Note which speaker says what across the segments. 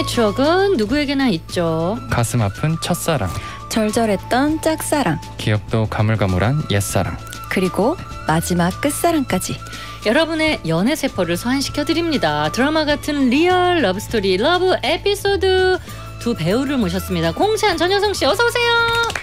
Speaker 1: 사랑의 추억은 누구에게나 있죠.
Speaker 2: 가슴 아픈 첫사랑,
Speaker 3: 절절했던 짝사랑,
Speaker 2: 기억도 가물가물한 옛사랑.
Speaker 3: 그리고 마지막 끝사랑까지.
Speaker 1: 여러분의 연애 세포를 소환시켜 드립니다. 드라마 같은 real love story love episode 두 배우를 모셨습니다. 공찬 전효성 씨 어서 오세요.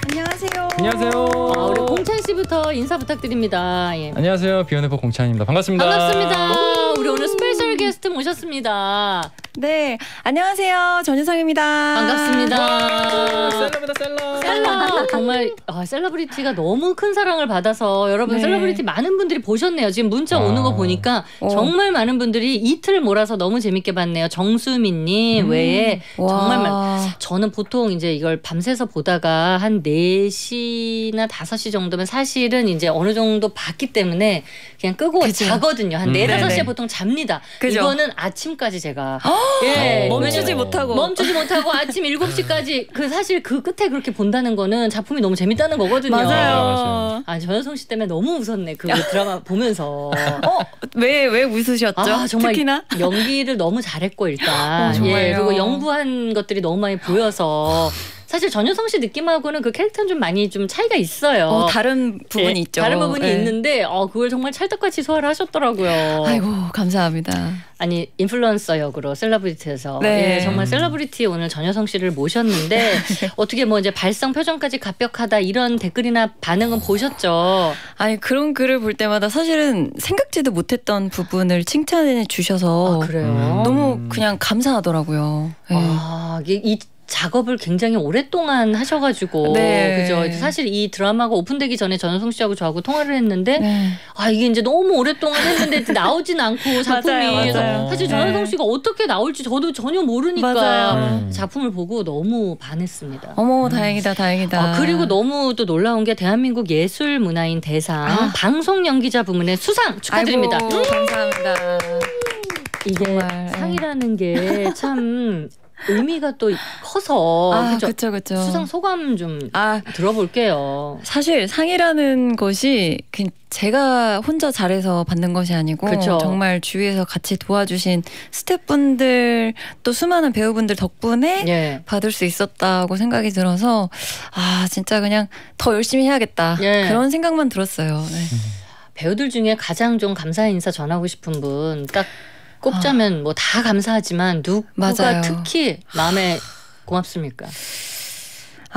Speaker 3: 안녕하세요.
Speaker 2: 안녕하세요.
Speaker 1: 아, 우리 공찬 씨부터 인사 부탁드립니다. 예.
Speaker 2: 안녕하세요. B1A4 공찬입니다. 반갑습니다.
Speaker 1: 반갑습니다. 우리 오늘 spe cial 게스트 모셨습니다.
Speaker 3: 네, 안녕하세요. 전효성입니다.
Speaker 1: 반갑습니다.
Speaker 2: 셀럽이다 셀럽.
Speaker 1: 셀럽 정말 아, 셀러브리티가 너무 큰 사랑을 받아서 여러분
Speaker 3: 네.
Speaker 1: 셀러브리티 많은 분들이 보셨네요. 지금 문자
Speaker 2: 아.
Speaker 1: 오는 거 보니까
Speaker 3: 어.
Speaker 1: 정말 많은 분들이 이틀 몰아서 너무 재밌게 봤네요. 정수민님
Speaker 2: 음.
Speaker 1: 외에
Speaker 3: 와.
Speaker 1: 정말 많. 저는 보통 이제 이걸 밤새서 보다가 한 4시나 5시 정도면 사실은 이제 어느 정도 봤기 때문에 그냥 끄고
Speaker 3: 그죠.
Speaker 1: 자거든요. 한
Speaker 2: 음.
Speaker 1: 4, 5시에
Speaker 3: 네네.
Speaker 1: 보통 잡니다.
Speaker 3: 그죠.
Speaker 1: 이거는 아침까지 제가 예,
Speaker 2: 어.
Speaker 3: 멈추지 못하고.
Speaker 1: 멈추지 못하고 아침 7시까지 그 사실 그 끝에 그렇게 본다는 거는 작품이 너무 재밌다는 거거든요.
Speaker 3: 맞아요.
Speaker 2: 맞아요.
Speaker 1: 아, 전효성 씨 때문에 너무 웃었네. 그 드라마 보면서.
Speaker 3: 어, 왜, 왜 웃으셨죠?
Speaker 1: 아, 정말
Speaker 3: 특히나?
Speaker 1: 연기를 너무 잘했고 일단
Speaker 3: 어, 정말요?
Speaker 1: 예 그리고 연구한 것들이 너무 많이 보여서 사실 전효성 씨 느낌하고는 그 캐릭터는 좀 많이 좀 차이가 있어요.
Speaker 3: 어, 다른 부분이
Speaker 1: 예,
Speaker 3: 있죠.
Speaker 1: 다른 부분이
Speaker 3: 네.
Speaker 1: 있는데 어 그걸 정말 찰떡같이 소화를 하셨더라고요.
Speaker 3: 아이고, 감사합니다.
Speaker 1: 아니 인플루언서 역으로 셀러브리티에서
Speaker 3: 네.
Speaker 1: 예, 정말 셀러브리티 오늘 전효성 씨를 모셨는데 어떻게 뭐 이제 발성 표정까지 갓벽하다 이런 댓글이나 반응은 보셨죠?
Speaker 3: 아니, 그런 글을 볼 때마다 사실은 생각지도 못했던 부분을 칭찬해 주셔서
Speaker 1: 아 그래요?
Speaker 3: 너무 그냥 감사하더라고요. 네.
Speaker 1: 아, 이게 이 작업을 굉장히 오랫동안 하셔가지고
Speaker 3: 네.
Speaker 1: 그죠. 사실 이 드라마가 오픈되기 전에 전효성 씨하고 저하고 통화를 했는데
Speaker 3: 네.
Speaker 1: 아 이게 이제 너무 오랫동안 했는데 나오진 않고 작품이
Speaker 3: 맞아요, 맞아요.
Speaker 1: 사실
Speaker 3: 네.
Speaker 1: 전효성 씨가 어떻게 나올지 저도 전혀 모르니까
Speaker 3: 맞아요.
Speaker 2: 음.
Speaker 1: 작품을 보고 너무 반했습니다.
Speaker 3: 어머, 다행이다, 다행이다.
Speaker 1: 아, 그리고 너무 또 놀라운 게 대한민국 예술 문화인 대상
Speaker 3: 아.
Speaker 1: 방송 연기자 부문의 수상 축하드립니다.
Speaker 3: 아이고, 감사합니다.
Speaker 1: 이게
Speaker 3: 정말,
Speaker 1: 상이라는 게 참 의미가 또 커서
Speaker 3: 아,
Speaker 1: 그죠?
Speaker 3: 그쵸, 그쵸.
Speaker 1: 수상 소감 좀
Speaker 3: 아,
Speaker 1: 들어볼게요.
Speaker 3: 사실 상이라는 것이 그냥 제가 혼자 잘해서 받는 것이 아니고
Speaker 1: 그쵸.
Speaker 3: 정말 주위에서 같이 도와주신 스태프분들 또 수많은 배우분들 덕분에
Speaker 1: 예.
Speaker 3: 받을 수 있었다고 생각이 들어서 아 진짜 그냥 더 열심히 해야겠다
Speaker 1: 예.
Speaker 3: 그런 생각만 들었어요. 네.
Speaker 1: 배우들 중에 가장 좀 감사 인사 전하고 싶은 분 딱 꼽자면 뭐 다 감사하지만 누구가
Speaker 3: 맞아요.
Speaker 1: 특히 마음에 고맙습니까?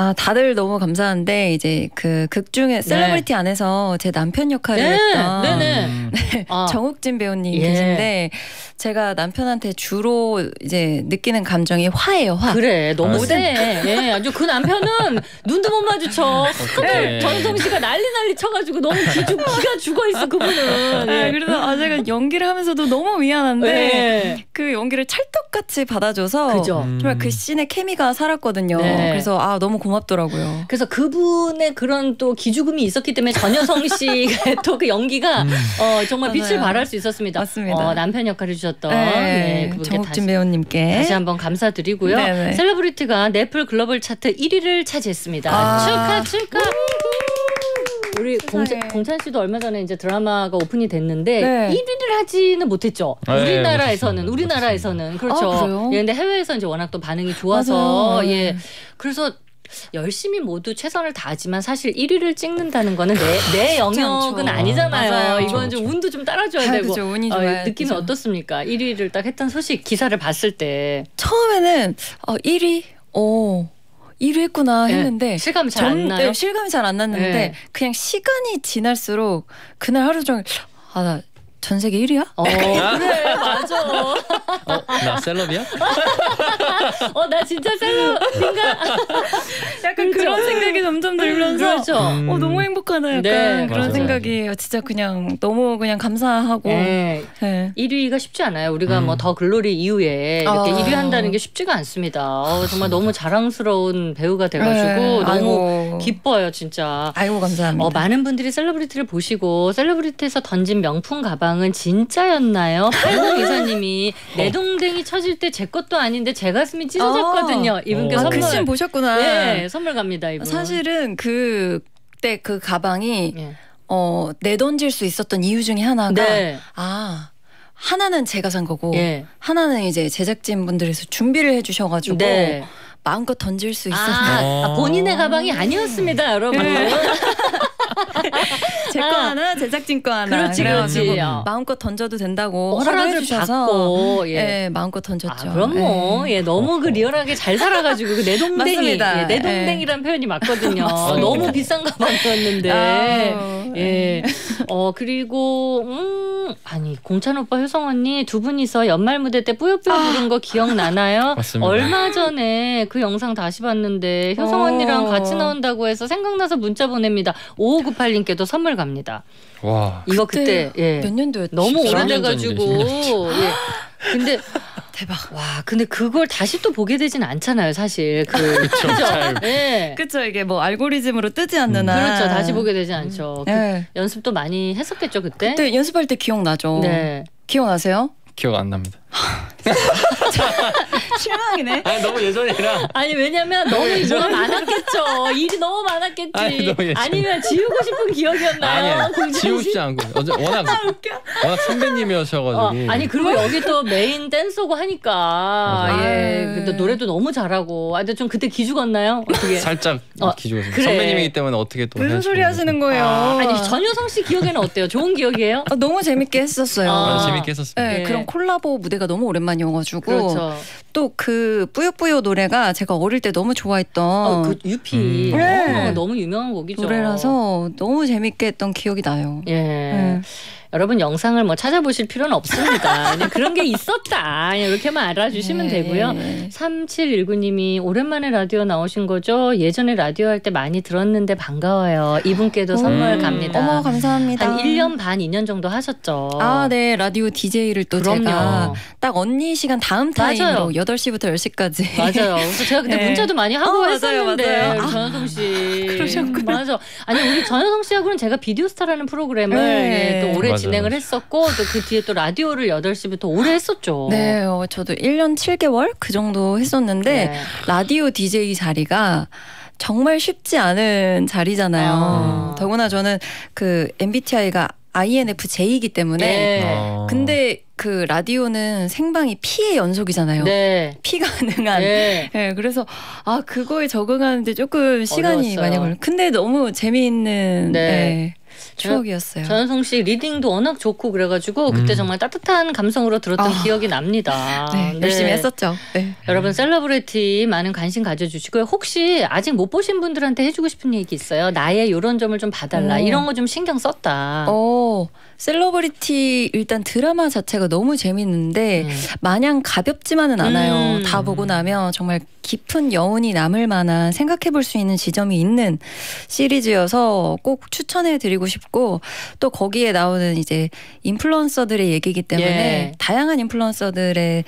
Speaker 3: 아 다들 너무 감사한데 이제 그 극 중에 셀러브리티 안에서 제 남편 역할을
Speaker 1: 네,
Speaker 3: 했던
Speaker 1: 네네.
Speaker 2: 음.
Speaker 1: 아,
Speaker 3: 정욱진 배우님
Speaker 1: 예.
Speaker 3: 계신데 제가 남편한테 주로 이제 느끼는 감정이 화예요 화.
Speaker 1: 그래 너무
Speaker 2: 아,
Speaker 1: 세. 예, 아주 그 남편은 눈도 못 마주쳐.
Speaker 2: 어떡해.
Speaker 1: 전효성 씨가 난리 난리 쳐가지고 너무 기죽 기가 죽어 있어 그분은.
Speaker 3: 아,
Speaker 1: 예.
Speaker 3: 그래서 아 제가 연기를 하면서도 너무 미안한데
Speaker 1: 예.
Speaker 3: 그 연기를 찰떡같이 받아줘서
Speaker 1: 그죠.
Speaker 2: 음.
Speaker 3: 정말 그 씬의 케미가 살았거든요.
Speaker 1: 네.
Speaker 3: 그래서 아 너무 고맙더라고요.
Speaker 1: 그래서 그분의 그런 또 기죽음이 있었기 때문에 전효성 씨의 또 그 연기가
Speaker 2: 음.
Speaker 1: 어, 정말 빛을
Speaker 3: 맞아요.
Speaker 1: 발할 수 있었습니다.
Speaker 3: 맞습니다.
Speaker 1: 어, 남편 역할을 주셨던 네, 그분께
Speaker 3: 정욱진
Speaker 1: 다시,
Speaker 3: 배우님께
Speaker 1: 다시 한번 감사드리고요.
Speaker 3: 네네.
Speaker 1: 셀러브리티가 넷플 글로벌 차트 1위를 차지했습니다.
Speaker 3: 아.
Speaker 1: 축하 축하. 우리. 공찬, 공찬 씨도 얼마 전에 이제 드라마가 오픈이 됐는데
Speaker 3: 네.
Speaker 1: 1위를 하지는 못했죠.
Speaker 2: 네,
Speaker 1: 우리나라에서는
Speaker 2: 못했습니다.
Speaker 1: 우리나라에서는 그렇죠.
Speaker 3: 아?
Speaker 1: 예, 근데 해외에서 이제 워낙 또 반응이 좋아서
Speaker 3: 맞아요.
Speaker 1: 예. 그래서 열심히 모두 최선을 다하지만 사실 1위를 찍는다는 거는 내, 내 영역은. 아니잖아요.
Speaker 3: 맞아요.
Speaker 1: 이건 좀 운도 좀 따라줘야
Speaker 3: 아,
Speaker 1: 되고.
Speaker 3: 그죠. 운이
Speaker 1: 어,
Speaker 3: 좋아야
Speaker 1: 느낌이. 어떻습니까? 1위를 딱 했던 소식 기사를 봤을 때
Speaker 3: 처음에는 어 1위 오 1위 했구나
Speaker 1: 네.
Speaker 3: 했는데
Speaker 1: 실감이 잘안
Speaker 3: 점-
Speaker 1: 나요.
Speaker 3: 네, 실감이 잘 안 났는데
Speaker 1: 네.
Speaker 3: 그냥 시간이 지날수록 그날 하루 종일 아나 전 세계 1위야?
Speaker 1: 어, 그래, 맞아.
Speaker 2: 어, 나 셀럽이야?
Speaker 1: 어, 나 진짜 셀럽인가?
Speaker 3: 약간
Speaker 1: 그렇죠.
Speaker 3: 그런 생각이 점점 들면서
Speaker 1: 그렇죠.
Speaker 3: 어 너무 행복하다 약간
Speaker 1: 네,
Speaker 3: 그런
Speaker 2: 맞아요.
Speaker 3: 생각이 진짜 그냥 너무 그냥 감사하고
Speaker 1: 네.
Speaker 3: 네.
Speaker 1: 1위가 쉽지 않아요. 우리가
Speaker 2: 음.
Speaker 1: 뭐 더 글로리 이후에 이렇게
Speaker 3: 아.
Speaker 1: 1위 한다는 게 쉽지가 않습니다. 어, 정말 너무 자랑스러운 배우가 돼가지고
Speaker 3: 네.
Speaker 1: 너무
Speaker 3: 아이고.
Speaker 1: 기뻐요, 진짜.
Speaker 3: 아이고 감사합니다.
Speaker 1: 어, 많은 분들이 셀러브리티를 보시고 셀러브리티에서 던진 명품 가방은 진짜였나요? 80 이사님이 내동댕이쳐질 때 제 것도 아닌데 제 가슴이 찢어졌거든요. 이분께
Speaker 2: 어.
Speaker 3: 아,
Speaker 1: 선물.
Speaker 3: 그 씬 보셨구나.
Speaker 1: 네, 선물 갑니다, 이분.
Speaker 3: 사실은 그때 그 가방이
Speaker 1: 예.
Speaker 3: 어 내던질 수 있었던 이유 중에 하나가
Speaker 1: 네.
Speaker 3: 아 하나는 제가 산 거고
Speaker 1: 예.
Speaker 3: 하나는 이제 제작진 분들에서 준비를 해주셔가지고
Speaker 1: 네.
Speaker 3: 마음껏 던질 수
Speaker 1: 아,
Speaker 3: 있었어요.
Speaker 1: 아, 본인의 가방이 아니었습니다, 여러분.
Speaker 3: 제거
Speaker 1: 아.
Speaker 3: 하나, 제작진 거 하나.
Speaker 1: 그렇지, 그렇지. 어.
Speaker 3: 마음껏 던져도 된다고 허락을
Speaker 1: 허락을
Speaker 3: 해주셔서
Speaker 1: 받고, 예.
Speaker 3: 예. 마음껏 던졌죠.
Speaker 1: 아, 그럼 뭐,
Speaker 3: 예.
Speaker 1: 예, 너무 그 리얼하게 잘 살아가지고, 그 내 동댕이,
Speaker 3: 맞습니다.
Speaker 1: 예, 내 동댕이란 표현이 맞거든요. 너무 비싼 가방이었는데.
Speaker 3: 아우,
Speaker 1: 예. 어, 그리고, 음, 아니, 공찬 오빠, 효성 언니 두 분이서 연말 무대 때 뿌요뿌요
Speaker 3: 아.
Speaker 1: 부른 거 기억나나요?
Speaker 2: 맞습니다.
Speaker 1: 얼마 전에 그 영상 다시 봤는데, 효성
Speaker 3: 어.
Speaker 1: 언니랑 같이 나온다고 해서 생각나서 문자 보냅니다. 5598님께도 선물 갑니다.
Speaker 2: 와.
Speaker 1: 이거 그때, 예.
Speaker 3: 몇 년도였죠?
Speaker 1: 너무
Speaker 2: 10년
Speaker 1: 오래돼가지고, 예. 근데,
Speaker 3: 대박.
Speaker 1: 와, 근데 그걸 다시 또 보게 되진 않잖아요, 사실. 그,
Speaker 2: 그쵸. 잘.
Speaker 1: 예.
Speaker 3: 그쵸 이게 뭐 알고리즘으로 뜨지 않는
Speaker 2: 음.
Speaker 3: 한.
Speaker 1: 그렇죠. 다시 보게 되지 않죠. 그
Speaker 3: 예.
Speaker 1: 연습도 많이 했었겠죠, 그때?
Speaker 3: 그때 연습할 때 기억나죠?
Speaker 1: 네.
Speaker 3: 기억나세요?
Speaker 2: 기억 안 납니다.
Speaker 3: 실망이네.
Speaker 2: 아 너무 예전이라.
Speaker 1: 아니 왜냐면 너무 뭐가 많았겠죠. 일이 너무 많았겠지.
Speaker 2: 아니, 너무.
Speaker 1: 아니면 지우고 싶은 기억이었나요?
Speaker 2: 아니? 지우지 않고 어제 워낙 워낙 선배님이셔가지고.
Speaker 1: 어, 아니 그리고 여기 또 메인 댄서고 하니까
Speaker 2: 맞아요.
Speaker 1: 예
Speaker 3: 아유.
Speaker 1: 근데 노래도 너무 잘하고 아 근데 좀 그때 기죽었나요 어떻게
Speaker 2: 살짝
Speaker 1: 어,
Speaker 2: 기죽었어요.
Speaker 1: 그래.
Speaker 2: 선배님이기 때문에 어떻게 또
Speaker 3: 무슨 소리. 하시는 거예요?
Speaker 1: 아, 아니 전효성 씨 기억에는 어때요 좋은 기억이에요
Speaker 3: 어, 너무 재밌게 했었어요.
Speaker 1: 아.
Speaker 2: 맞아 재밌게 했었습니다.
Speaker 3: 네,
Speaker 1: 네.
Speaker 3: 그런 콜라보 무대 가 너무 오랜만이어가지고
Speaker 1: 그렇죠
Speaker 3: 또그 뿌요뿌요 노래가 제가 어릴 때 너무 좋아했던
Speaker 1: 어, 그 유피
Speaker 2: 음.
Speaker 3: 네.
Speaker 1: 어, 너무 유명한 곡이죠
Speaker 3: 노래라서 너무 재밌게 했던 기억이 나요.
Speaker 1: 예.
Speaker 3: 네.
Speaker 1: 여러분 영상을 뭐 찾아보실 필요는 없습니다. 그런 게 있었다. 이렇게만 알아주시면
Speaker 3: 네.
Speaker 1: 되고요. 3719님이 오랜만에 라디오 나오신 거죠? 예전에 라디오 할 때 많이 들었는데 반가워요. 이분께도 선물
Speaker 2: 음.
Speaker 1: 갑니다.
Speaker 3: 어머 감사합니다.
Speaker 1: 한 1년 반, 2년 정도 하셨죠.
Speaker 3: 아, 네. 라디오 DJ를 또
Speaker 1: 그럼요.
Speaker 3: 제가 딱 언니 시간 다음
Speaker 1: 맞아요.
Speaker 3: 타임으로 8시부터 10시까지.
Speaker 1: 맞아요. 그래서 제가 그때
Speaker 3: 네.
Speaker 1: 문자도 많이 하고
Speaker 3: 어, 맞아요,
Speaker 1: 했었는데
Speaker 3: 맞아요.
Speaker 1: 우리 전효성 씨.
Speaker 3: 그러셨구나.
Speaker 1: 맞아. 아니 우리 전효성 씨하고는 제가 비디오 스타라는 프로그램을
Speaker 3: 네.
Speaker 1: 예, 또 오래
Speaker 2: 맞아요,
Speaker 1: 진행을. 했었고 또 그 뒤에 또 라디오를 8시부터 오래 했었죠.
Speaker 3: 네, 어, 저도 1년 7개월 그 정도 했었는데
Speaker 1: 네.
Speaker 3: 라디오 DJ 자리가 정말 쉽지 않은 자리잖아요.
Speaker 1: 아.
Speaker 3: 더구나 저는 그 MBTI가 INFJ이기 때문에
Speaker 1: 네.
Speaker 2: 어.
Speaker 3: 근데 그 라디오는 생방이 P의 연속이잖아요.
Speaker 1: 네.
Speaker 3: P 가능한.
Speaker 1: 네.
Speaker 3: 네, 그래서 아 그거에 적응하는데 조금 시간이
Speaker 1: 어려웠어요.
Speaker 3: 많이 걸려. 근데 너무 재미있는
Speaker 1: 네.
Speaker 3: 네, 추억이었어요.
Speaker 1: 전효성 씨 reading도 워낙 좋고 그래가지고 그때
Speaker 2: 음.
Speaker 1: 정말 따뜻한 감성으로 들었던
Speaker 3: 아.
Speaker 1: 기억이 납니다.
Speaker 3: 네, 열심히 했었죠. 네.
Speaker 1: 여러분 셀러브리티 많은 관심 가져주시고요. 혹시 아직 못 보신 분들한테 해주고 싶은 얘기 있어요? 나의 이런 점을 좀 봐달라.
Speaker 3: 어.
Speaker 1: 이런 거 좀 신경 썼다.
Speaker 3: 어, 셀러브리티 일단 드라마 자체가 너무 재밌는데
Speaker 1: 음.
Speaker 3: 마냥 가볍지만은 않아요.
Speaker 1: 음.
Speaker 3: 다 보고 나면 정말 깊은 여운이 남을 만한 생각해 볼 수 있는 지점이 있는 시리즈여서 꼭 추천해 드리고 싶고 또 거기에 나오는 이제 인플루언서들의 얘기이기 때문에
Speaker 1: 예.
Speaker 3: 다양한 인플루언서들의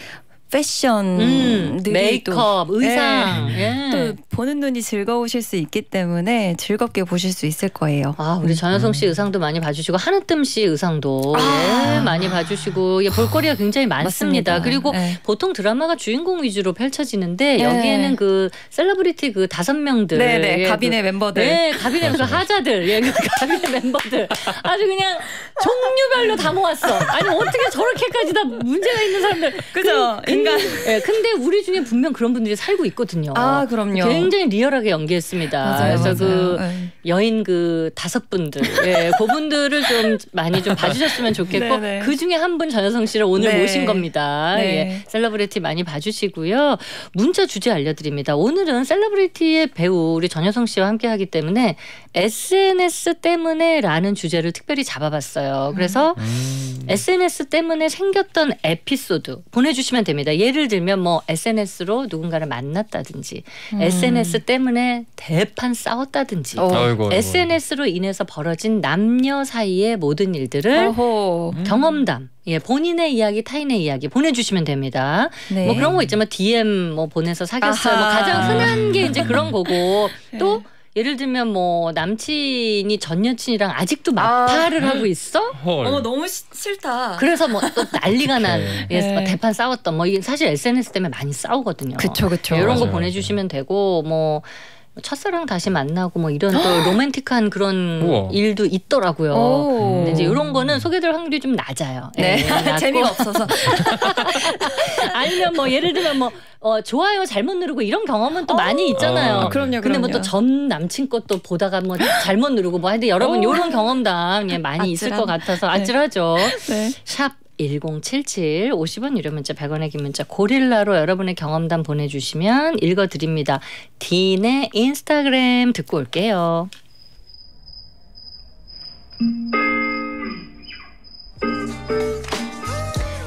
Speaker 3: 패션들이
Speaker 1: 음,
Speaker 3: 또
Speaker 1: 메이크업, 의상. 예.
Speaker 3: 또 보는 눈이 즐거우실 수 있기 때문에 즐겁게 보실 수 있을 거예요.
Speaker 1: 아, 우리 전효성 씨 의상도 많이 봐주시고 한우뜸 씨 의상도
Speaker 3: 아.
Speaker 1: 예, 많이 봐주시고 예, 볼거리가 굉장히 많습니다.
Speaker 3: 맞습니다.
Speaker 1: 그리고
Speaker 3: 네.
Speaker 1: 보통 드라마가 주인공 위주로 펼쳐지는데
Speaker 3: 네.
Speaker 1: 여기에는 그 셀러브리티 그 다섯 명들,
Speaker 3: 네네
Speaker 1: 예,
Speaker 3: 가비네
Speaker 1: 그,
Speaker 3: 멤버들
Speaker 1: 네, 가비네 그. 하자들, 예, 그 가비네 멤버들 아주 그냥 종류별로 다 모았어. 아니 어떻게 저렇게까지 다 문제가 있는 사람들.
Speaker 3: 그죠 인간
Speaker 1: 예, 근데 우리 중에 분명 그런 분들이 살고 있거든요.
Speaker 3: 아 그럼요
Speaker 1: 굉장히 리얼하게 연기했습니다.
Speaker 3: 맞아요,
Speaker 1: 그래서 그
Speaker 3: 맞아요. 네.
Speaker 1: 여인 그 다섯 분들, 예, 그분들을 좀 많이 좀 봐주셨으면 좋겠고
Speaker 3: 네네.
Speaker 1: 그 중에 한 분 전효성 씨를 오늘
Speaker 3: 네.
Speaker 1: 모신 겁니다.
Speaker 3: 네.
Speaker 1: 예, 셀러브리티 많이 봐주시고요. 문자 주제 알려드립니다. 오늘은 셀러브리티의 배우 우리 전효성 씨와 함께하기 때문에 SNS 때문에라는 주제를 특별히 잡아봤어요. 그래서
Speaker 2: 음.
Speaker 1: SNS 때문에 생겼던 에피소드 보내주시면 됩니다. 예를 들면 뭐 SNS로 누군가를 만났다든지
Speaker 3: 음.
Speaker 1: SNS 때문에 대판 싸웠다든지
Speaker 3: 어.
Speaker 2: 아이고, 아이고.
Speaker 1: SNS로 인해서 벌어진 남녀 사이의 모든 일들을
Speaker 3: 어허.
Speaker 1: 경험담, 예, 본인의 이야기, 타인의 이야기 보내주시면 됩니다.
Speaker 3: 네.
Speaker 1: 뭐 그런 거 있지만 DM 뭐 보내서 사귀었어요. 뭐
Speaker 3: 아하.
Speaker 1: 가장 흔한 게 이제 그런 거고
Speaker 3: 네.
Speaker 1: 또 예를 들면 뭐 남친이 전 여친이랑 아직도
Speaker 3: 아.
Speaker 1: 마파를 하고 있어?
Speaker 2: 헐.
Speaker 3: 어머 너무 시- 싫다.
Speaker 1: 그래서 뭐 또 난리가 난
Speaker 2: 네.
Speaker 1: 예,
Speaker 3: 네.
Speaker 1: 뭐 대판 싸웠던 뭐 이게 사실 SNS 때문에 많이 싸우거든요.
Speaker 3: 그쵸 그쵸.
Speaker 1: 이런 거
Speaker 2: 맞아요,
Speaker 1: 보내주시면 되고 뭐 첫사랑 다시 만나고 뭐 이런 또 로맨틱한 그런
Speaker 2: 우와.
Speaker 1: 일도 있더라고요.
Speaker 3: 오.
Speaker 1: 근데 이제 이런 거는 소개될 확률이 좀 낮아요.
Speaker 3: 네.
Speaker 1: 예, 낮고.
Speaker 3: 재미가 없어서.
Speaker 1: 아니면 뭐 예를 들면 뭐 어, 좋아요 잘못 누르고 이런 경험은 또 많이 있잖아요.
Speaker 2: 어,
Speaker 3: 그럼요,
Speaker 1: 근데 뭐
Speaker 3: 그럼요.
Speaker 1: 또전 남친 것도 보다가 뭐 잘못 누르고 뭐 하여튼 여러분
Speaker 3: 오.
Speaker 1: 이런 경험담 예, 많이 있을
Speaker 3: 아찔한.
Speaker 1: 것 같아서
Speaker 3: 네.
Speaker 1: 아찔하죠.
Speaker 3: 네.
Speaker 1: 샵 1077 50원 유료 문자 100원의 긴 문자 고릴라로 여러분의 경험담 보내주시면 읽어드립니다. 딘의 인스타그램 듣고 올게요.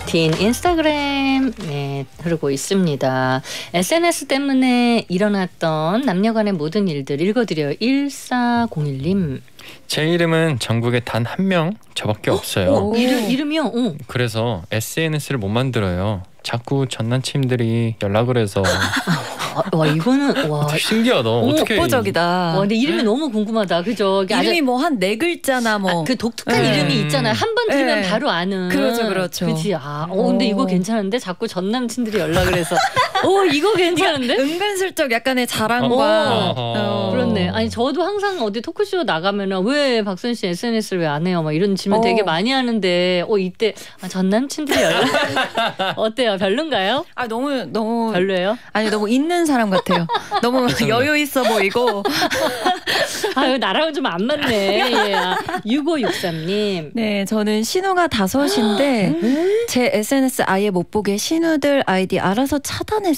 Speaker 1: 딘 인스타그램 네, 흐르고 있습니다. SNS 때문에 일어났던 남녀간의 모든 일들 읽어드려요. 1401님.
Speaker 2: 제 이름은 전국에 단 한 명 저밖에 없어요.
Speaker 3: 오.
Speaker 1: 이름, 이름이요? 어.
Speaker 2: 그래서 SNS를 못 만들어요. 자꾸 전 남친들이 연락을 해서
Speaker 1: 아, 와 이거는 와.
Speaker 2: 신기하다. 어떻게
Speaker 3: 독보적이다.
Speaker 1: 와, 근데 이름이 너무 궁금하다. 그죠?
Speaker 3: 이름이 뭐 한 네 글자나 뭐.
Speaker 1: 아, 그 독특한
Speaker 3: 네.
Speaker 1: 이름이 있잖아요. 한 번 들으면
Speaker 3: 네.
Speaker 1: 바로 아는.
Speaker 3: 그렇죠, 그렇죠.
Speaker 1: 그치. 아, 어, 근데 이거
Speaker 3: 오.
Speaker 1: 괜찮은데 자꾸 전 남친들이 연락을 해서. 어, 이거 괜찮은데?
Speaker 3: 은근슬쩍 약간의 자랑과
Speaker 2: 어.
Speaker 3: 어.
Speaker 1: 그렇네. 아니 저도 항상 어디 토크쇼 나가면은 왜 박선 씨 SNS를 왜 안 해요? 막 이런 질문
Speaker 3: 어.
Speaker 1: 되게 많이 하는데 어 이때 아, 전 남친들이 연락 어때요? 별론가요?
Speaker 3: 아 너무 너무
Speaker 1: 별로예요?
Speaker 3: 아니 너무 있는 사람 같아요. 너무 여유 있어 보이고.
Speaker 1: 아유 나랑은 좀 안 맞네. 예. 6563님.
Speaker 3: 네, 저는 신우가 다섯인데 제 SNS 아예 못 보게 신우들 아이디 알아서 차단했어요.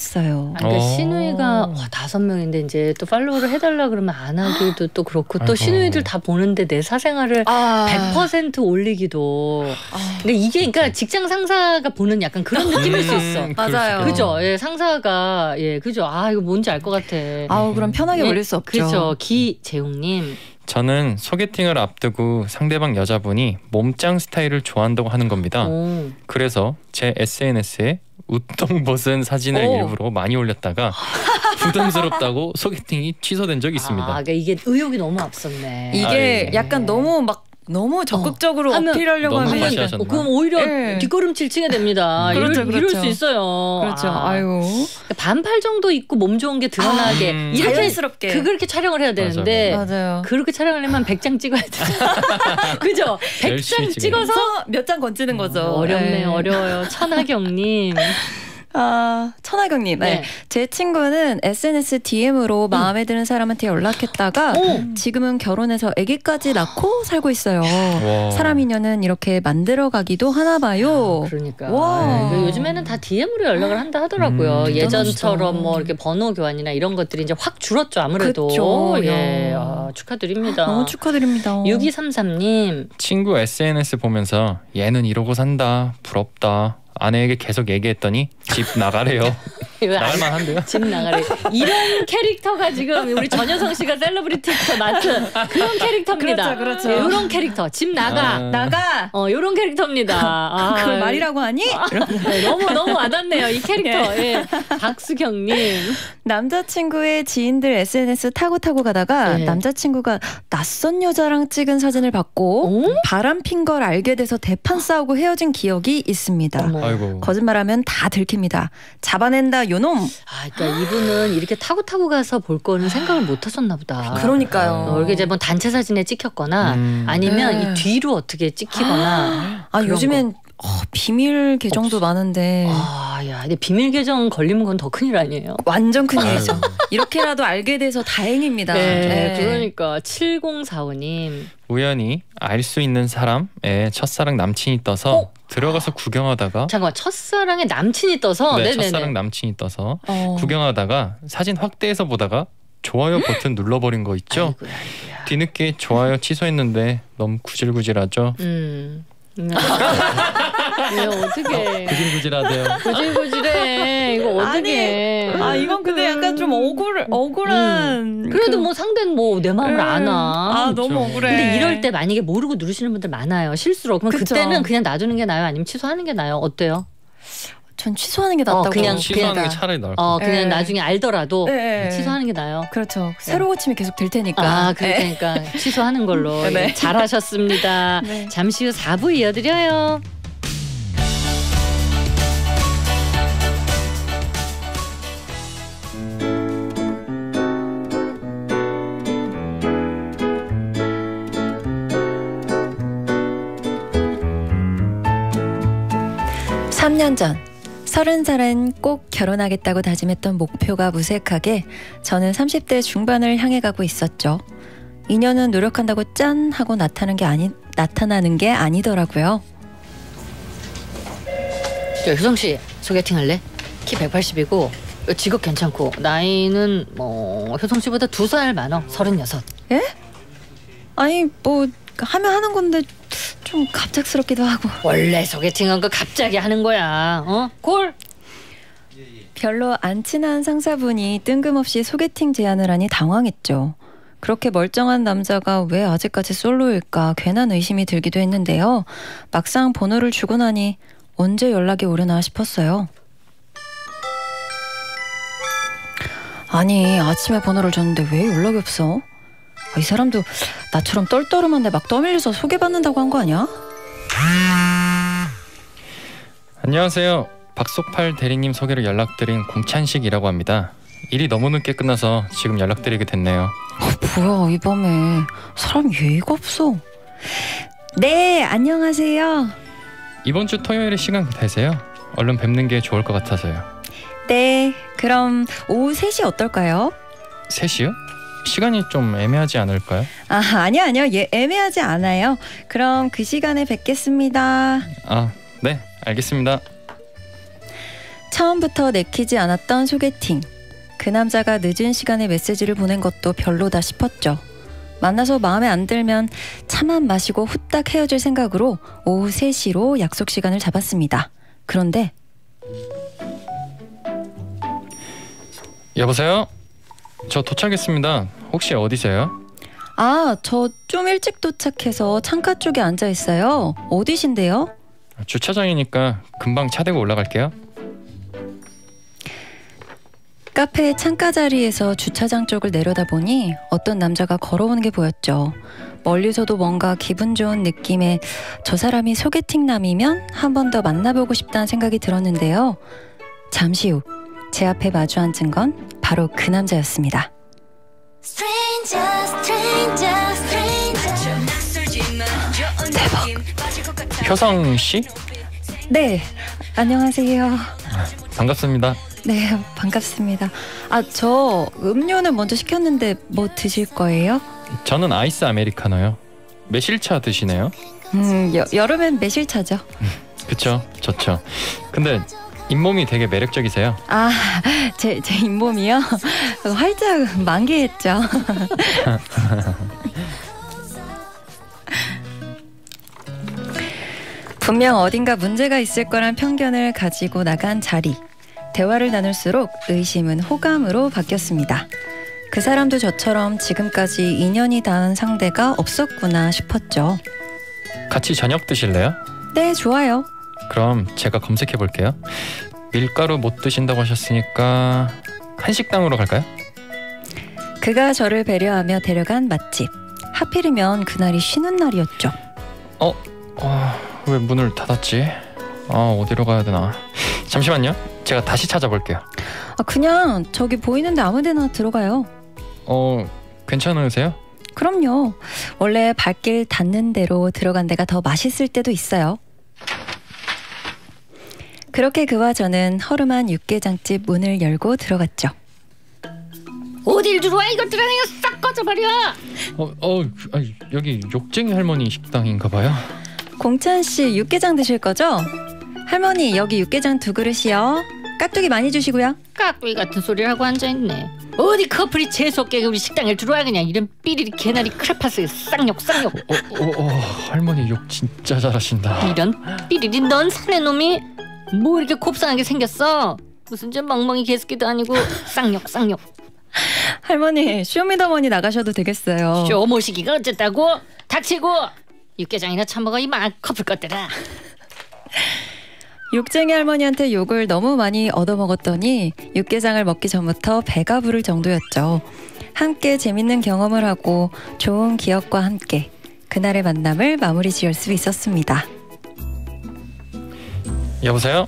Speaker 1: 아, 그러니까
Speaker 2: 어.
Speaker 1: 신우이가 와, 다섯 명인데 이제 또 팔로우를 해달라 그러면 안 하기도 또 그렇고 또
Speaker 2: 아이고.
Speaker 1: 신우이들 다 보는데 내 사생활을
Speaker 3: 아,
Speaker 1: 100% 올리기도.
Speaker 3: 아,
Speaker 1: 근데 이게 그러니까 직장 상사가 보는 약간 그런 느낌일 수 있어.
Speaker 2: 음,
Speaker 3: 맞아요.
Speaker 1: 그죠? 예, 상사가 예, 그죠? 아 이거 뭔지 알 것 같아.
Speaker 3: 아우 그럼 편하게
Speaker 1: 예,
Speaker 3: 올릴 수 없죠.
Speaker 1: 그죠? 기재웅님.
Speaker 2: 저는 소개팅을 앞두고 상대방 여자분이 몸짱 스타일을 좋아한다고 하는 겁니다.
Speaker 1: 오.
Speaker 2: 그래서 제 SNS에 웃동 벗은 사진을
Speaker 3: 오.
Speaker 2: 일부러 많이 올렸다가 부담스럽다고 소개팅이 취소된 적이 있습니다.
Speaker 1: 아, 그러니까 이게 의욕이 너무 앞섰네.
Speaker 3: 이게
Speaker 2: 아이고.
Speaker 3: 약간 너무 막 너무 적극적으로
Speaker 1: 하면
Speaker 3: 어필하려고
Speaker 2: 너무
Speaker 3: 하면
Speaker 1: 그러니까
Speaker 2: 하셨나?
Speaker 1: 그럼 오히려
Speaker 3: 예.
Speaker 1: 뒷걸음질 치게 됩니다.
Speaker 3: 그렇죠,
Speaker 1: 이럴, 이럴
Speaker 3: 그렇죠.
Speaker 1: 수 있어요.
Speaker 3: 그렇죠.
Speaker 1: 아.
Speaker 3: 아, 유
Speaker 1: 반팔 정도 입고 몸 좋은 게 드러나게
Speaker 2: 음.
Speaker 1: 이렇게
Speaker 3: 자연스럽게.
Speaker 1: 그 그렇게 촬영을 해야 되는데
Speaker 3: 맞아요.
Speaker 1: 그렇게 촬영하려면 100장 찍어야 돼. 그죠?
Speaker 2: 열심히
Speaker 1: 100장
Speaker 2: 찍어요.
Speaker 1: 찍어서
Speaker 3: 몇 장 건지는 거죠.
Speaker 1: 어렵네,
Speaker 3: 네.
Speaker 1: 어려워요. 천하경님.
Speaker 3: 아, 천하경님. 네.
Speaker 1: 네.
Speaker 3: 제 친구는 SNS DM으로 마음에 드는 사람한테 연락했다가
Speaker 1: 오.
Speaker 3: 지금은 결혼해서 아기까지 낳고 살고 있어요.
Speaker 2: 와.
Speaker 3: 사람 인연은 이렇게 만들어가기도 하나 봐요.
Speaker 1: 그러니까
Speaker 3: 와.
Speaker 1: 네, 요즘에는 다 DM으로 연락을 한다 하더라고요.
Speaker 2: 음.
Speaker 1: 예전처럼. 뭐 이렇게 번호 교환이나 이런 것들이 이제 확 줄었죠. 아무래도
Speaker 3: 그쵸.
Speaker 1: 예,
Speaker 3: 야.
Speaker 1: 아, 축하드립니다.
Speaker 3: 너무 축하드립니다.
Speaker 1: 6233님.
Speaker 2: 친구 SNS 보면서 얘는 이러고 산다 부럽다 아내에게 계속 얘기했더니 집 나가래요 나갈 만 한데요?
Speaker 1: 집 나가래. 이런 캐릭터가 지금 우리 전효성 씨가 셀러브리티에서 맡은 그런 캐릭터입니다.
Speaker 3: 그렇죠, 그렇죠.
Speaker 1: 예, 이런 캐릭터. 집 나가.
Speaker 2: 아.
Speaker 3: 나가.
Speaker 1: 어, 요런 캐릭터입니다. 아,
Speaker 3: 그걸 말이라고 하니?
Speaker 1: 네, 너무 너무 와닿네요. 이 캐릭터. 예. 박수경 님.
Speaker 3: 남자친구의 지인들 SNS 타고 타고 가다가
Speaker 1: 네.
Speaker 3: 남자친구가 낯선 여자랑 찍은 사진을 받고
Speaker 1: 오?
Speaker 3: 바람 핀 걸 알게 돼서 대판 싸우고 헤어진 기억이 있습니다.
Speaker 1: 어머.
Speaker 2: 아이고
Speaker 3: 거짓말하면 다 들킵니다. 잡아낸다 요놈.
Speaker 1: 아, 그러니까 이분은 이렇게 타고 타고 가서 볼 거는 생각을 못 하셨나 보다.
Speaker 3: 그러니까요.
Speaker 1: 어, 이게 이제 뭐 단체 사진에 찍혔거나
Speaker 2: 음.
Speaker 1: 아니면
Speaker 3: 네.
Speaker 1: 이 뒤로 어떻게 찍히거나
Speaker 3: 아
Speaker 1: 그런
Speaker 3: 요즘엔 어, 비밀 계정도 많은데
Speaker 1: 아, 야, 근데 비밀 계정 걸리면 그건 더 큰일 아니에요?
Speaker 3: 완전 큰일이죠. 이렇게라도 알게 돼서 다행입니다. 네.
Speaker 1: 그러니까 7045님.
Speaker 2: 우연히 알 수 있는 사람의 첫사랑 남친이 떠서
Speaker 1: 어?
Speaker 2: 들어가서 구경하다가
Speaker 1: 잠깐만 첫사랑에 남친이 떠서
Speaker 2: 네,
Speaker 1: 네네네.
Speaker 2: 첫사랑 남친이 떠서
Speaker 3: 어.
Speaker 2: 구경하다가 사진 확대해서 보다가 좋아요 버튼 눌러버린 거 있죠?
Speaker 1: 아이고야, 아이고야.
Speaker 2: 뒤늦게 좋아요 취소했는데 너무 구질구질하죠?
Speaker 1: 음. 네. 네, 어떻게
Speaker 2: 구질구질하대요.
Speaker 1: 구질구질해 이거 어떻게
Speaker 3: 아 이건 근데 약간 좀 억울 억울한.
Speaker 1: 그래도
Speaker 3: 그-
Speaker 1: 뭐 상대는 뭐 내 마음을
Speaker 3: 음.
Speaker 1: 아나
Speaker 3: 아
Speaker 2: 그렇죠.
Speaker 3: 너무 억울해.
Speaker 1: 근데 이럴 때 만약에 모르고 누르시는 분들 많아요 실수로 그럼 그
Speaker 3: 그쵸.
Speaker 1: 때는 그냥 놔두는 게 나아요 아니면 취소하는 게 나아요 어때요
Speaker 3: 전 취소하는 게 낫다고.
Speaker 1: 어, 그냥
Speaker 2: 취소하는 그냥, 게 차라리 나을 어, 것 같아요.
Speaker 1: 어, 그냥
Speaker 3: 예.
Speaker 1: 나중에 알더라도
Speaker 3: 예.
Speaker 1: 취소하는 게 나아요.
Speaker 3: 그렇죠. 새로 고침이 계속 될 테니까.
Speaker 1: 아, 그러니까 예. 취소하는 걸로.
Speaker 3: 네.
Speaker 1: 잘하셨습니다.
Speaker 3: 네.
Speaker 1: 잠시 후 4부 이어드려요.
Speaker 3: 3년 전 서른 살은 꼭 결혼하겠다고 다짐했던 목표가 무색하게 저는 30대 중반을 향해 가고 있었죠. 인연은 노력한다고 짠 하고 나타나는 게 아니 나타나는 게 아니더라고요.
Speaker 1: 야, 효성 씨 소개팅 할래? 키 180이고 직업 괜찮고 나이는 뭐 효성 씨보다 두 살 많어. 36.
Speaker 3: 아니 뭐 하면 하는 건데 좀 갑작스럽기도 하고
Speaker 1: 원래 소개팅은 그 갑자기 하는 거야. 어? 콜.
Speaker 3: 별로 안 친한 상사분이 뜬금없이 소개팅 제안을 하니 당황했죠. 그렇게 멀쩡한 남자가 왜 아직까지 솔로일까 괜한 의심이 들기도 했는데요. 막상 번호를 주고 나니 언제 연락이 오려나 싶었어요. 아니 아침에 번호를 줬는데 왜 연락이 없어? 아, 이 사람도 나처럼 떨떠름한데 막 떠밀려서 소개받는다고 한 거 아니야?
Speaker 2: 안녕하세요. 박소팔 대리님 소개로 연락드린 공찬식이라고 합니다. 일이 너무 늦게 끝나서 지금 연락드리게 됐네요.
Speaker 3: 뭐야 이 밤에 사람 예의가 없어. 네 안녕하세요.
Speaker 2: 이번 주 토요일에 시간 되세요? 얼른 뵙는 게 좋을 것 같아서요.
Speaker 3: 네 그럼 오후 3시 어떨까요?
Speaker 2: 3시요? 시간이 좀 애매하지 않을까요?
Speaker 3: 아 아니요 아니요 예 애매하지 않아요. 그럼 그 시간에 뵙겠습니다.
Speaker 2: 아, 네, 알겠습니다.
Speaker 3: 처음부터 내키지 않았던 소개팅. 그 남자가 늦은 시간에 메시지를 보낸 것도 별로다 싶었죠. 만나서 마음에 안 들면 차만 마시고 후딱 헤어질 생각으로 오후 3시로 약속 시간을 잡았습니다. 그런데
Speaker 2: 여보세요? 저 도착했습니다. 혹시 어디세요?
Speaker 3: 아, 저 좀 일찍 도착해서 창가 쪽에 앉아 있어요. 어디신데요?
Speaker 2: 주차장이니까 금방 차 대고 올라갈게요.
Speaker 3: 카페 창가 자리에서 주차장 쪽을 내려다보니 어떤 남자가 걸어오는 게 보였죠. 멀리서도 뭔가 기분 좋은 느낌의 저 사람이 소개팅남이면 한 번 더 만나보고 싶다는 생각이 들었는데요. 잠시 후 제 앞에 마주 앉은 건 바로 그 남자였습니다. 대박.
Speaker 2: 효성 씨?
Speaker 3: 네, 안녕하세요.
Speaker 2: 반갑습니다.
Speaker 3: 네, 반갑습니다. 아, 저 음료는 먼저 시켰는데 뭐 드실 거예요?
Speaker 2: 저는 아이스 아메리카노요. 매실차 드시네요?
Speaker 3: 음, 여, 여름엔 매실차죠.
Speaker 2: 그쵸? 좋죠. 근데 잇몸이 되게 매력적이세요.
Speaker 3: 아, 제, 제 잇몸이요? 활짝 만개했죠. 분명 어딘가 문제가 있을 거란 편견을 가지고 나간 자리. 대화를 나눌수록 의심은 호감으로 바뀌었습니다. 그 사람도 저처럼 지금까지 인연이 닿은 상대가 없었구나 싶었죠.
Speaker 2: 같이 저녁 드실래요?
Speaker 3: 네, 좋아요.
Speaker 2: 그럼 제가 검색해 볼게요. 밀가루 못 드신다고 하셨으니까 한식당으로 갈까요?
Speaker 3: 그가 저를 배려하며 데려간 맛집. 하필이면 그날이 쉬는 날이었죠.
Speaker 2: 어, 왜 문을 닫았지? 아, 어디로 가야 되나? 잠시만요. 제가 다시 찾아볼게요.
Speaker 3: 아, 그냥 저기 보이는데 아무 데나 들어가요.
Speaker 2: 어, 괜찮으세요?
Speaker 3: 그럼요. 원래 발길 닿는 대로 들어간 데가 더 맛있을 때도 있어요. 그렇게 그와 저는 허름한 육개장집 문을 열고 들어갔죠.
Speaker 1: 어딜 들어와 이것들아 내가 싹 꺼져버려.
Speaker 2: 어, 어, 아니, 여기 욕쟁이 할머니 식당인가 봐요.
Speaker 3: 공찬 씨 육개장 드실 거죠? 할머니 여기 육개장 두 그릇이요. 깍두기 많이 주시고요.
Speaker 1: 깍두기 같은 소리를 하고 앉아있네. 어디 커플이 재수없게 우리 식당에 들어와 그냥 이런 삐리리 개나리 크레파스 쌍욕 쌍욕.
Speaker 2: 어, 어, 어, 할머니 욕 진짜 잘하신다.
Speaker 1: 이런 삐리리 넌 사내 놈이 뭐 이렇게 곱상하게 생겼어? 무슨 저 멍멍이 개새끼도 아니고 쌍욕 쌍욕.
Speaker 3: 할머니 쇼미더머니 나가셔도 되겠어요.
Speaker 1: 쇼 모시기가 어쨌다고? 닥치고 육개장이나 처먹어 이 망할 커플 것들아.
Speaker 3: 욕쟁이 할머니한테 욕을 너무 많이 얻어먹었더니 육개장을 먹기 전부터 배가 부를 정도였죠. 함께 재밌는 경험을 하고 좋은 기억과 함께 그날의 만남을 마무리 지을 수 있었습니다.
Speaker 2: 여보세요?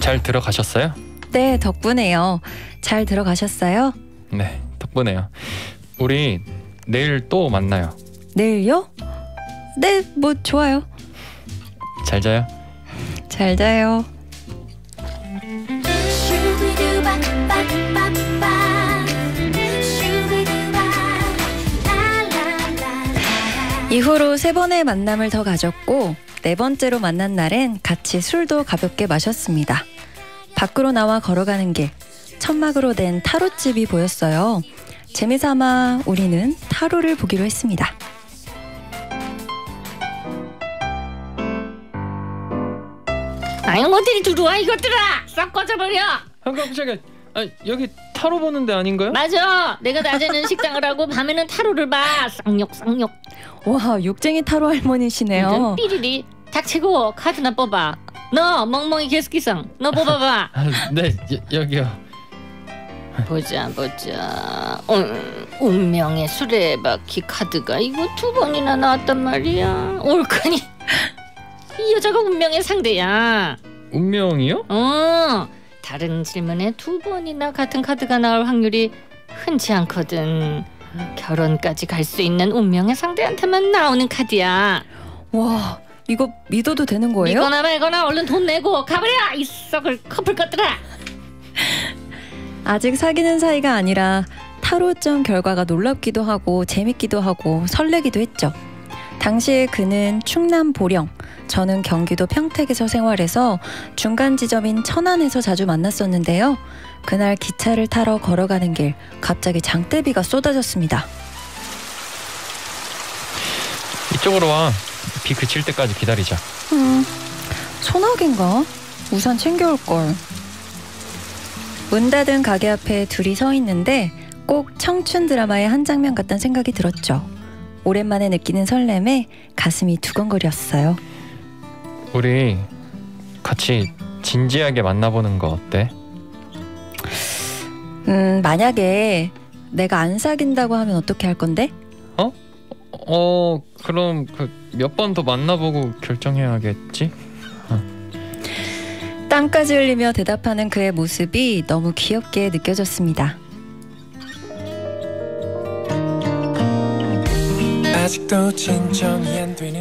Speaker 2: 잘 들어가셨어요?
Speaker 3: 네, 덕분에요. 잘 들어가셨어요?
Speaker 2: 네, 덕분에요. 우리 내일 또 만나요.
Speaker 3: 내일요? 네, 뭐 좋아요.
Speaker 2: 잘 자요.
Speaker 3: 잘 자요. 이후로 세 번의 만남을 더 가졌고 네 번째로 만난 날엔 같이 술도 가볍게 마셨습니다. 밖으로 나와 걸어가는 길 천막으로 된 타로집이 보였어요. 재미삼아 우리는 타로를 보기로 했습니다.
Speaker 1: 아유 어디 들어와 이것들아 싹 꺼져버려
Speaker 2: 아, 깜짝이야. 아, 여기 타로 보는 데 아닌가요?
Speaker 1: 맞아. 내가 낮에는 식당을 하고 밤에는 타로를 봐. 쌍욕 쌍욕.
Speaker 3: 와 욕쟁이 타로 할머니시네요.
Speaker 1: 삐리리. 닥치고. 카드나 뽑아. 너 멍멍이 개스키상. 너 뽑아봐.
Speaker 2: 아, 네, 여, 여기요.
Speaker 1: 보자 보자. 음, 운명의 수레바퀴 카드가 이거 두 번이나 나왔단 말이야. 옳거니. 이 여자가 운명의 상대야.
Speaker 2: 운명이요?
Speaker 1: 어 다른 질문에 두 번이나 같은 카드가 나올 확률이 흔치 않거든 결혼까지 갈 수 있는 운명의 상대한테만 나오는 카드야
Speaker 3: 와 이거 믿어도 되는 거예요?
Speaker 1: 이거나 말거나 얼른 돈 내고 가버려 이 썩을 커플 것들아
Speaker 3: 아직 사귀는 사이가 아니라 타로점 결과가 놀랍기도 하고 재밌기도 하고 설레기도 했죠. 당시에 그는 충남 보령, 저는 경기도 평택에서 생활해서 중간 지점인 천안에서 자주 만났었는데요. 그날 기차를 타러 걸어가는 길 갑자기 장대비가 쏟아졌습니다.
Speaker 2: 이쪽으로 와. 비 그칠 때까지 기다리자.
Speaker 3: 음, 소나기인가? 우산 챙겨올 걸. 문 닫은 가게 앞에 둘이 서 있는데 꼭 청춘 드라마의 한 장면 같다는 생각이 들었죠. 오랜만에 느끼는 설렘에 가슴이 두근거렸어요.
Speaker 2: 우리 같이 진지하게 만나보는 거 어때?
Speaker 3: 음, 만약에 내가 안 사귄다고 하면 어떻게 할 건데?
Speaker 2: 어, 그럼 그 몇 번 더 만나보고 결정해야겠지?
Speaker 3: 땀까지 흘리며 대답하는 그의 모습이 너무 귀엽게 느껴졌습니다.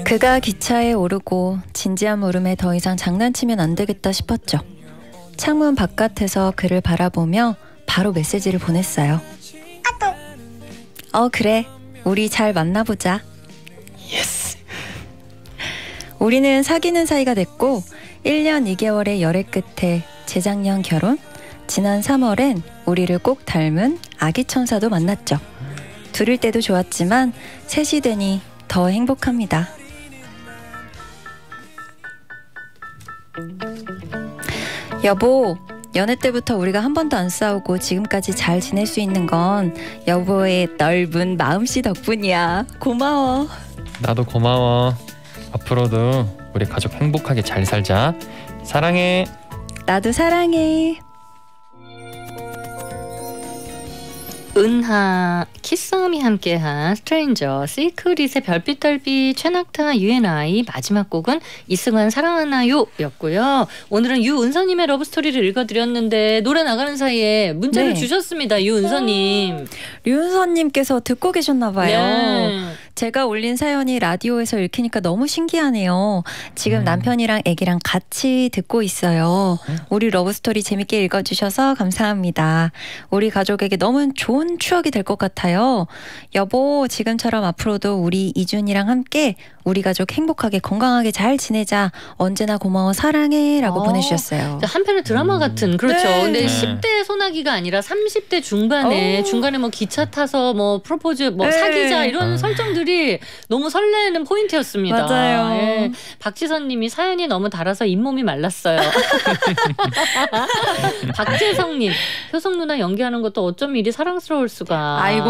Speaker 3: 그가 기차에 오르고 진지한 물음에 더 이상 장난치면 안 되겠다 싶었죠. 창문 바깥에서 그를 바라보며 바로 메시지를 보냈어요. 어 그래 우리 잘 만나보자.
Speaker 2: Yes.
Speaker 3: 우리는 사귀는 사이가 됐고 1년 2개월의 열애 끝에 재작년 결혼, 지난 3월엔 우리를 꼭 닮은 아기 천사도 만났죠. 둘일 때도 좋았지만 셋이 되니 더 행복합니다. 여보, 연애 때부터 우리가 한 번도 안 싸우고 지금까지 잘 지낼 수 있는 건 여보의 넓은 마음씨 덕분이야. 고마워.
Speaker 2: 나도 고마워. 앞으로도 우리 가족 행복하게 잘 살자. 사랑해.
Speaker 3: 나도 사랑해.
Speaker 1: 은하 키썸이 함께한 Stranger 시크릿의 별빛 달빛 최낙타 UNI 마지막 곡은 이승환 사랑하나요 였고요. 오늘은 유은서님의 러브스토리를 읽어드렸는데 노래 나가는 사이에 문자를
Speaker 3: 네.
Speaker 1: 주셨습니다. 유은서님.
Speaker 3: 류은서님께서 듣고 계셨나 봐요.
Speaker 1: 네.
Speaker 3: 제가 올린 사연이 라디오에서 읽히니까 너무 신기하네요. 지금
Speaker 2: 음.
Speaker 3: 남편이랑 아기랑 같이 듣고 있어요.
Speaker 2: 음.
Speaker 3: 우리 러브스토리 재밌게 읽어주셔서 감사합니다. 우리 가족에게 너무 좋은 추억이 될 것 같아요. 여보, 지금처럼 앞으로도 우리 이준이랑 함께 우리 가족 행복하게 건강하게 잘 지내자. 언제나 고마워 사랑해 라고
Speaker 1: 어.
Speaker 3: 보내주셨어요.
Speaker 1: 한편의 드라마
Speaker 2: 음.
Speaker 1: 같은 그렇죠.
Speaker 3: 네.
Speaker 1: 근데
Speaker 2: 네.
Speaker 1: 10대 소나기가 아니라 30대 중반에
Speaker 3: 어.
Speaker 1: 중간에 뭐 기차 타서 뭐 프로포즈 뭐
Speaker 3: 네.
Speaker 1: 사귀자 이런
Speaker 2: 아.
Speaker 1: 설정들이 너무 설레는 포인트였습니다.
Speaker 3: 맞아요.
Speaker 1: 예. 박지선님이 사연이 너무 달아서 잇몸이 말랐어요. 박재성님 효성 누나 연기하는 것도 어쩜 이리 사랑스러울 수가.
Speaker 3: 아이고,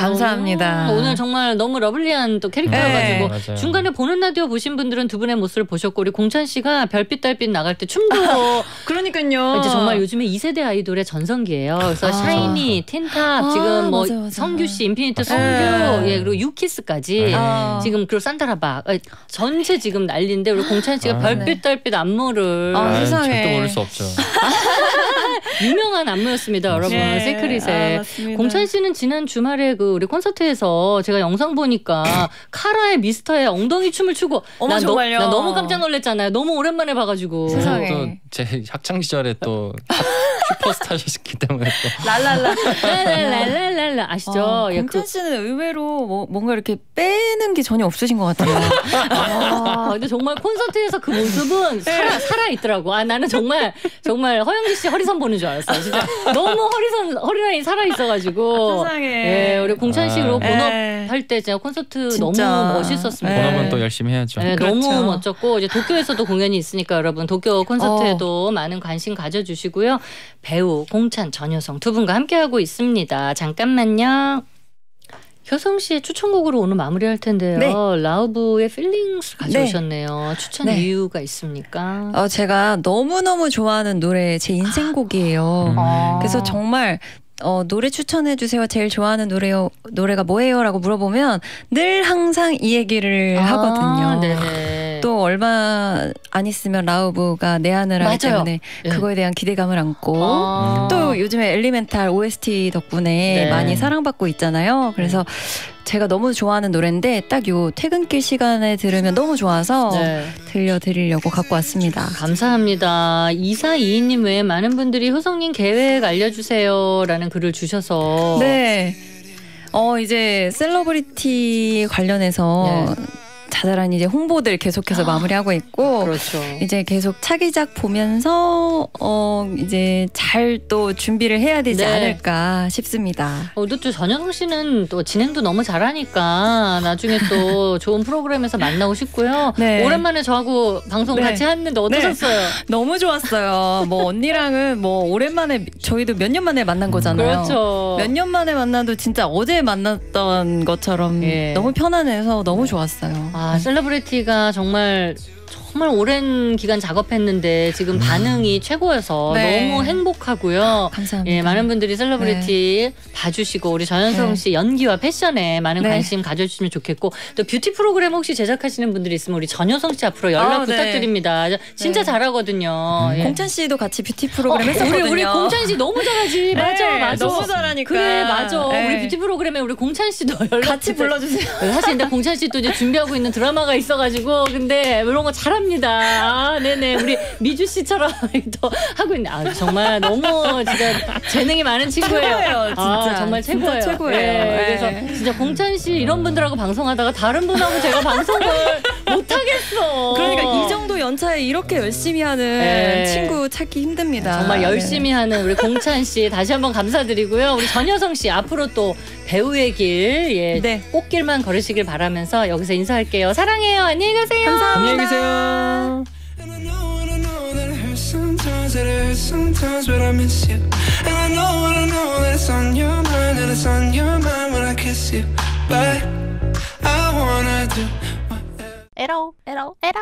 Speaker 3: 감사합니다.
Speaker 1: 너무 오늘 정말 너무 lovely한 또 캐릭터여가지고
Speaker 3: 네.
Speaker 1: 중간에 보는 라디오 보신 분들은 두 분의 모습을 보셨고 우리 공찬 씨가 별빛 달빛 나갈 때 춤도
Speaker 3: 그러니까요.
Speaker 1: 이제 정말 요즘에 2세대 아이돌의 전성기예요. 그래서
Speaker 3: 아.
Speaker 1: 샤이니, 틴탑,
Speaker 3: 아,
Speaker 1: 지금 뭐
Speaker 3: 맞아, 맞아.
Speaker 1: 성규 씨, 인피니트 성규,
Speaker 3: 네.
Speaker 1: 예 그리고 유키스까지
Speaker 2: 네.
Speaker 3: 아.
Speaker 1: 지금 그리고 산다라박 어, 전체 지금 난리인데 우리 공찬 씨가
Speaker 2: 아.
Speaker 1: 별빛 달빛 안무를
Speaker 3: 아,
Speaker 2: 아유,
Speaker 3: 세상에.
Speaker 2: 절대 모를 수 없죠.
Speaker 1: 유명한 안무였습니다, 여러분.
Speaker 3: 네.
Speaker 1: 시크릿에.
Speaker 3: 아, 맞습니다.
Speaker 1: 공찬 씨는 지난 주말에 그 우리 콘서트에서 제가 영상 보니까 카라의 미스터의 엉덩이 춤을 추고
Speaker 3: 어머,
Speaker 1: 난,
Speaker 3: 정말요?
Speaker 1: 난 너무 깜짝 놀랐잖아요. 너무 오랜만에 봐가지고.
Speaker 3: 세상에.
Speaker 2: 또제 학창 시절에 또 슈퍼스타셨기 때문에 또
Speaker 3: 랄랄라.
Speaker 1: 랄랄랄랄랄라 아시죠?
Speaker 3: 아,
Speaker 1: 예,
Speaker 3: 공찬 씨는 의외로 뭐, 뭔가 이렇게 빼는 게 전혀 없으신 것 같아요.
Speaker 1: 아, 근데 정말 콘서트에서 그 모습은 살아, 살아 있더라고. 아, 나는 정말, 정말 허영지 씨 허리선 보는 줄 알았어요. 진짜 너무 허리선, 허리라인 살아 있어가지고.
Speaker 3: 세상에.
Speaker 1: 예, 우리 공찬 씨 그리고
Speaker 2: 아.
Speaker 1: 본업
Speaker 3: 예.
Speaker 1: 할때 진짜 콘서트
Speaker 3: 진짜.
Speaker 1: 너무 멋있었습니다.
Speaker 3: 네.
Speaker 2: 본업은 또 열심히 해야죠.
Speaker 1: 네,
Speaker 3: 그렇죠.
Speaker 1: 너무 멋졌고 이제 도쿄에서도 공연이 있으니까 여러분 도쿄 콘서트에도 많은 관심 가져주시고요. 배우 공찬 전효성 두 분과 함께하고 있습니다. 잠깐만요. 효성 씨의 추천곡으로 오늘 마무리할 텐데요.
Speaker 3: 네.
Speaker 1: Lauv의 Feelings 가져오셨네요. 추천
Speaker 3: 네.
Speaker 1: 이유가 있습니까?
Speaker 3: 어, 제가 너무너무 좋아하는 노래 제 인생곡이에요.
Speaker 2: 음.
Speaker 1: 아.
Speaker 3: 그래서 정말 어, 노래 추천해 주세요. 제일 좋아하는 노래요. 노래가 뭐예요라고 물어보면 늘 항상 이 얘기를
Speaker 1: 아,
Speaker 3: 하거든요.
Speaker 1: 네네.
Speaker 3: 또 얼마 안 있으면 라우브가 내한을 하기
Speaker 1: 맞아요.
Speaker 3: 때문에
Speaker 1: 네.
Speaker 3: 그거에 대한 기대감을 안고
Speaker 1: 아.
Speaker 3: 또 요즘에 엘리멘탈 OST 덕분에
Speaker 1: 네.
Speaker 3: 많이 사랑받고 있잖아요. 그래서 제가 너무 좋아하는 노래인데 딱 요 퇴근길 시간에 들으면 너무 좋아서
Speaker 1: 네.
Speaker 3: 들려드리려고 갖고 왔습니다.
Speaker 1: 감사합니다. 2422님 외에 많은 분들이 효성님 계획 알려주세요라는 글을 주셔서
Speaker 3: 네. 어 이제 셀러브리티 관련해서 자잘한 이제 홍보들 계속해서 마무리하고 있고
Speaker 1: 그렇죠.
Speaker 3: 이제 계속 차기작 보면서 어 이제 잘 또 준비를 해야 되지
Speaker 1: 네.
Speaker 3: 않을까 싶습니다.
Speaker 1: 어, 또 전현성 씨는 또 진행도 너무 잘하니까 나중에 또 좋은 프로그램에서 만나고 싶고요.
Speaker 3: 네.
Speaker 1: 오랜만에 저하고 방송
Speaker 3: 네.
Speaker 1: 같이 했는데 어떠셨어요?
Speaker 3: 너무 좋았어요. 뭐 언니랑은 뭐 오랜만에 저희도 몇 년 만에 만난 거잖아요.
Speaker 1: 그렇죠.
Speaker 3: 몇 년 만에 만나도 진짜 어제 만났던 것처럼
Speaker 1: 예.
Speaker 3: 너무 편안해서 너무 좋았어요.
Speaker 1: 아 Celebrity가 정말 정말 오랜 기간 작업했는데 지금 반응이 최고여서
Speaker 3: 네.
Speaker 1: 너무 행복하고요.
Speaker 3: 감사합니다.
Speaker 1: 예, 많은 분들이 셀러브리티 봐주시고 우리 전효성
Speaker 3: 네.
Speaker 1: 씨 연기와 패션에 많은
Speaker 3: 네.
Speaker 1: 관심 가져주시면 좋겠고 또 뷰티 프로그램 혹시 제작하시는 분들이 있으면 우리 전효성 씨 앞으로 연락
Speaker 3: 아, 네.
Speaker 1: 부탁드립니다. 진짜
Speaker 3: 네.
Speaker 1: 잘하거든요. 예.
Speaker 3: 공찬 씨도 같이 뷰티 프로그램
Speaker 1: 어,
Speaker 3: 했었거든요.
Speaker 1: 우리 우리 공찬 씨 너무 잘하지. 맞아,
Speaker 3: 네,
Speaker 1: 맞아.
Speaker 3: 너무 잘하니까.
Speaker 1: 그래, 맞아.
Speaker 3: 네.
Speaker 1: 우리 뷰티 프로그램에 우리 공찬 씨도 연락
Speaker 3: 같이
Speaker 1: 주세요.
Speaker 3: 불러주세요.
Speaker 1: 사실 근데 공찬 씨도 이제 준비하고 있는 드라마가 있어가지고 근데 이런 거 잘 합니다. 아, 네네 우리 미주 씨처럼 또 하고 있네. 아 정말 너무 진짜 재능이 많은 친구예요.
Speaker 3: 최고예요, 진짜.
Speaker 1: 아, 정말
Speaker 3: 진짜
Speaker 1: 최고예요.
Speaker 3: 최고예요.
Speaker 1: 예,
Speaker 3: 네.
Speaker 1: 그래서 진짜 공찬 씨 이런 분들하고 방송하다가 다른 분하고 제가 방송을 못 하겠어.
Speaker 3: 그러니까 이 정도 연차에 이렇게 열심히 하는
Speaker 1: 네.
Speaker 3: 친구 찾기 힘듭니다.
Speaker 1: 정말 열심히 하는 우리 공찬 씨 다시 한번 감사드리고요. 우리 전효성 씨 앞으로 또 배우의 길, 예,
Speaker 3: 네.
Speaker 1: 꽃길만 걸으시길 바라면서 여기서 인사할게요. 사랑해요. 안녕히 가세요.
Speaker 2: 안녕히 계세요.
Speaker 4: Sometimes, it hurts sometimes, but I miss you. And I know, and I know that it's on your mind, that it's on your mind when I kiss you. But I wanna do whatever.
Speaker 5: 에러 에러 에러